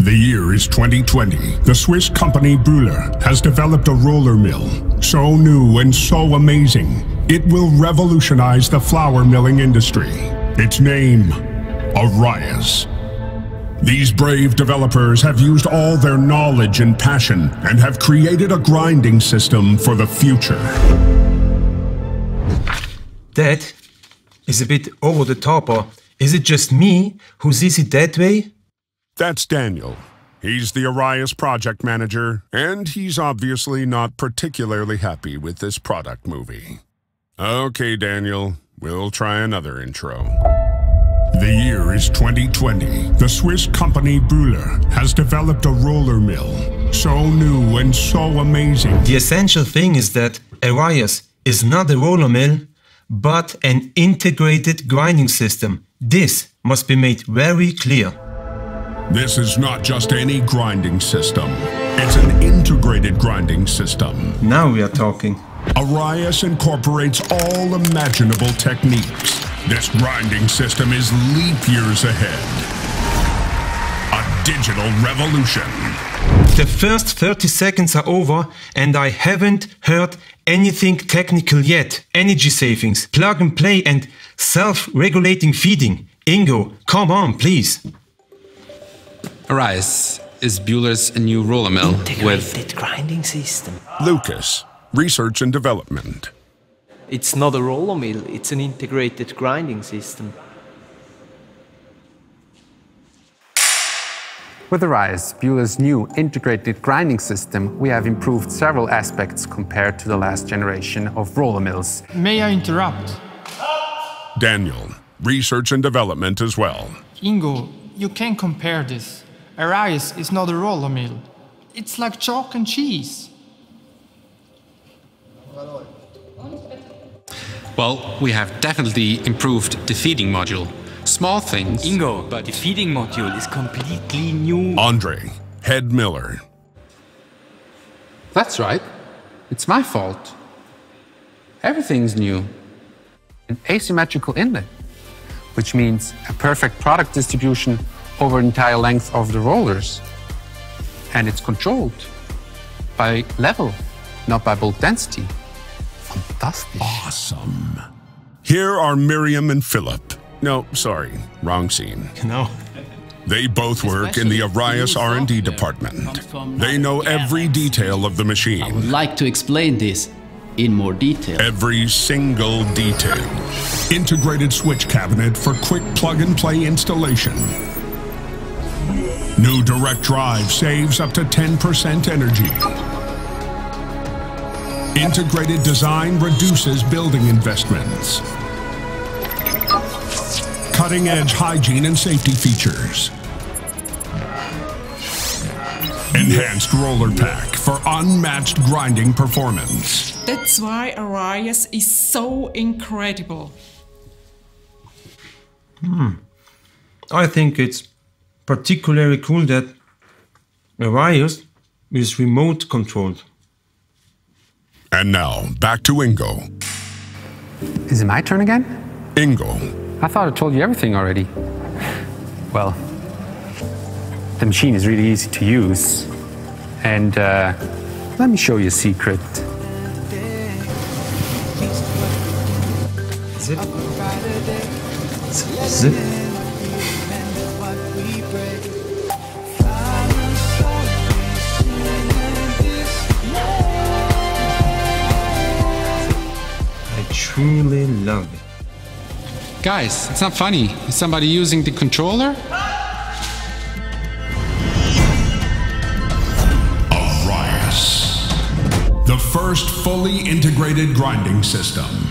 The year is 2020. The Swiss company Bühler has developed a roller mill so new and so amazing, it will revolutionize the flour milling industry. Its name, Arrius. These brave developers have used all their knowledge and passion and have created a grinding system for the future. That is a bit over the top, or is it just me who sees it that way? That's Daniel. He's the Arrius project manager, and he's obviously not particularly happy with this product movie. Okay, Daniel, we'll try another intro. The year is 2020. The Swiss company Bühler has developed a roller mill. So new and so amazing. The essential thing is that Arrius is not a roller mill, but an integrated grinding system. This must be made very clear. This is not just any grinding system. It's an integrated grinding system. Now we are talking. Arrius incorporates all imaginable techniques this grinding system is leap years ahead. A digital revolution. The first 30 seconds are over and I haven't heard anything technical yet. Energy savings, plug and play and self-regulating feeding. Ingo, come on, please. Arrius is Bühler's new roller mill Integrated with grinding system. Lucas, Research and Development. It's not a roller mill, it's an integrated grinding system. With Arrius, Bühler's new integrated grinding system, we have improved several aspects compared to the last generation of roller mills. May I interrupt? Daniel, Research and Development as well. Ingo, you can't compare this. Arrius is not a roller mill. It's like chalk and cheese. Well, we have definitely improved the feeding module. Small things. Ingo, but the feeding module is completely new. Andre, Head Miller. That's right. It's my fault. Everything's new. An asymmetrical inlet, which means a perfect product distribution over the entire length of the rollers. And it's controlled by level, not by bulk density. Fantastic. Awesome. Here are Miriam and Philip. No, sorry, wrong scene. No. They both work in the Arrius R&D department. They know every detail of the machine. I would like to explain this in more detail. Every single detail. Integrated switch cabinet for quick plug-and-play installation. New direct drive saves up to 10% energy. Integrated design reduces building investments. Cutting edge hygiene and safety features. Enhanced roller pack for unmatched grinding performance. That's why Arrius is so incredible. Hmm. I think it's particularly cool that Arrius is remote controlled. And now, back to Ingo. Is it my turn again? Ingo, I thought I told you everything already. Well, the machine is really easy to use. And uh, let me show you a secret. Zip. Zip. Truly love it. Guys, it's not funny. Is somebody using the controller? Arrius. The first fully integrated grinding system.